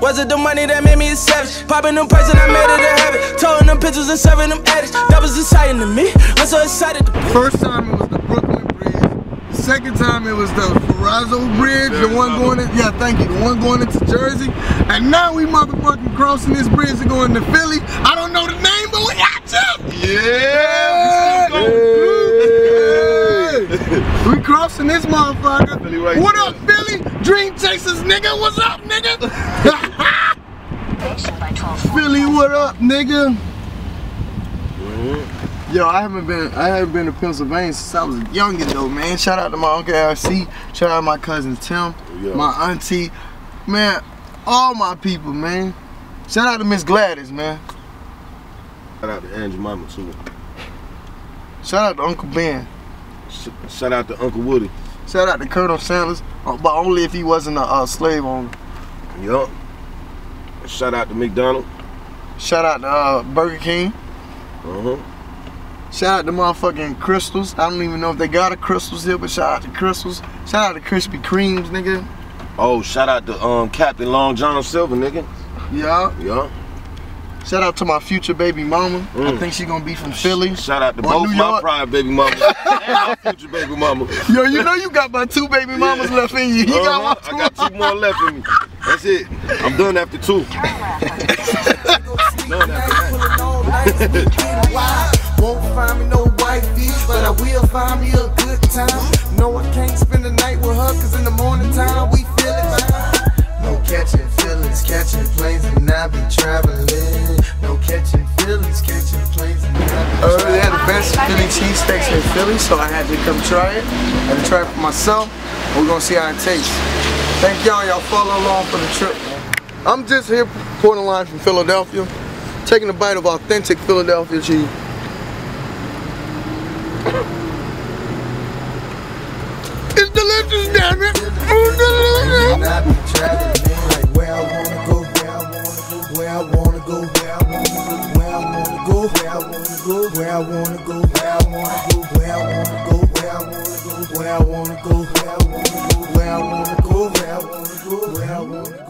Was it the money that made me a savage? Popping them perks and I made it a habit. Towing them pictures and serving them addicts. That was exciting to me. I'm so excited. To First time it was the Brooklyn Bridge. The second time it was the Ferrazzo Bridge, the one going in, yeah, thank you, the one going into Jersey. And now we motherfucking crossing this bridge and going to Philly. I don't know the name, but we got you. Yeah. Yeah. we crossing this motherfucker. Right what up, Philly? Dream Chasers, nigga. What's up, nigga? Philly, what up, nigga? Yo, I haven't been I haven't been to Pennsylvania since I was a youngin though, man. Shout out to my uncle RC. Shout out to my cousin Tim, Yeah. my auntie, man, all my people, man. Shout out to Miss Gladys, man. Shout out to Angie Mama too. Shout out to Uncle Ben. Sh- Shout out to Uncle Woody. Shout out to Colonel Sanders, uh, but only if he wasn't a uh, slave owner. Yup. Shout out to McDonald. Shout out to uh, Burger King. Uh huh. Shout out to motherfucking Krystals. I don't even know if they got a Krystals here, but shout out to Krystals. Shout out to Krispy Kremes, nigga. Oh, shout out to um Captain Long John Silver, nigga. Yeah. Yeah. Shout out to my future baby mama. I Mm. think she gonna be from Philly. Shout out to both New my York. prior baby mama and my future baby mama. Yo, you know you got my two baby mamas left in you. You Uh-huh. got I got two. two more left in me. That's it. I'm done after two. done after that. Won't find me no wifey, but I will find me a good time. No, I can't spend the night with her, cause in the morning time we feel it fine. No catching feelings, catching planes, and I be traveling. No catching feelings, catching planes, and I be Uh, they had the best Philly cheesesteaks in Philly, so I had to come try it. I had to try it for myself. We're gonna see how it tastes. Thank y'all, y'all follow along for the trip. I'm just here pouring a line from Philadelphia, taking a bite of authentic Philadelphia cheese. It's delicious, damn it! Oh, And I be traveling like where I wanna go, where I wanna go, where I wanna go, where I wanna go, where I wanna go, where I wanna go, where I wanna go, where I wanna go, where I wanna go, where I wanna go, where I wanna go, where I wanna go, where I wanna go, where I wanna go.